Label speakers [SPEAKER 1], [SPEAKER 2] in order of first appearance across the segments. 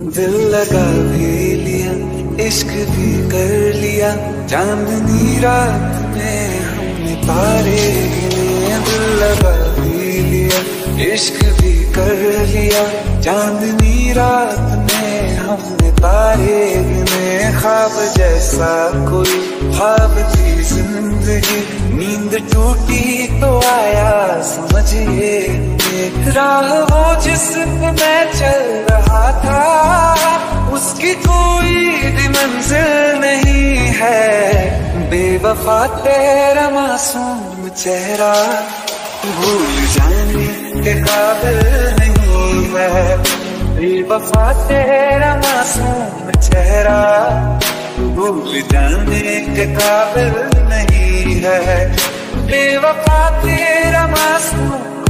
[SPEAKER 1] दिल लगा भी लिया, इश्क भी कर लिया। चांदनी रात में हमने तारे गिने दिल लगा भी लिया, इश्क भी कर लिया। चांदनी रात में हमने तारे गिने ख्वाब जैसा कोई ख्वाब थी ज़िंदगी। नींद टूटी तो आया, समझिए। राह वो जिस पे मैं चल रहा था, उसकी कोई भी मंजिल नहीं है। बेवफा तेरा मासूम चेहरा भूल जाने के काबिल नहीं है बेवफा तेरा मासूम चेहरा भूल जाने के काबिल नहीं है। बेवफा तेरा मासूम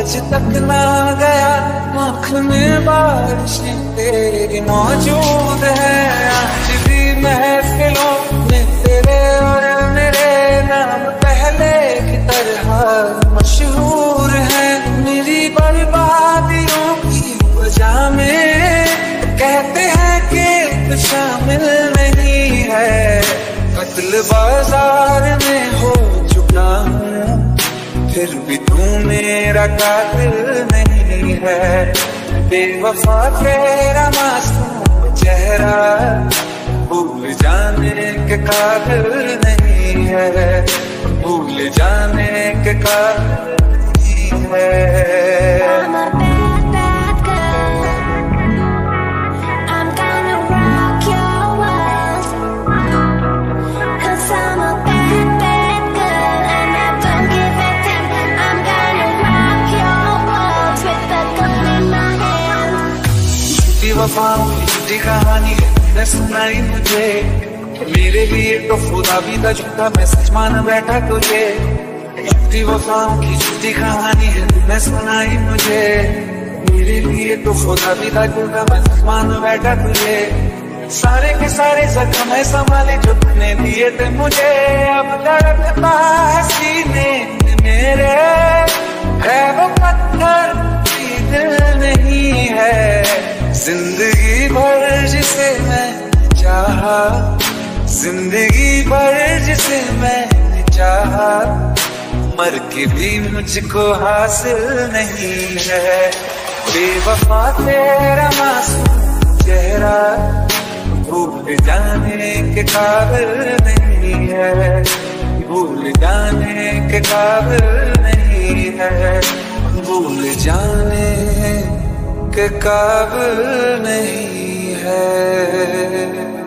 [SPEAKER 1] आज तक ना गया, आँख में बारिश तेरी मौजूद है। आज भी महफिलों में तेरे और मेरे नाम पहले की तरह मशहूर है। मेरी बर्बादियों की वजह में कहते हैं कि शामिल नहीं है। कत्ल बाज़ार में हो चुका हूँ। फिर भी तू मेरा कातिल नहीं है। बेवफा तेरा मासूम चेहरा भूल जाने के काबिल नहीं है। भूल जाने के काबिल नहीं है। की कहानी है सुनाई मुझे। मेरे लिए तो खुदा भी था झूठा मैं सच मान बैठा तुझे। झूठी वफाओं की झूठी कहानी है, मैं सुनाई मुझे। मेरे लिए तो खुदा भी था झूठा मैं सच मान बैठा तुझे। सारे के सारे जख्म है संभाले जो तूने दिए थे मुझे। अब है सीने मेरे ज़िंदगी भर जिसे मैं चाहा, ज़िंदगी भर जिसे मैं चाहा, मर के भी मुझको हासिल नहीं है। बेवफा तेरा मासूम चेहरा भूल जाने के काबिल नहीं है। भूल जाने के काबिल नहीं है। भूल जाने के काबिल नहीं है।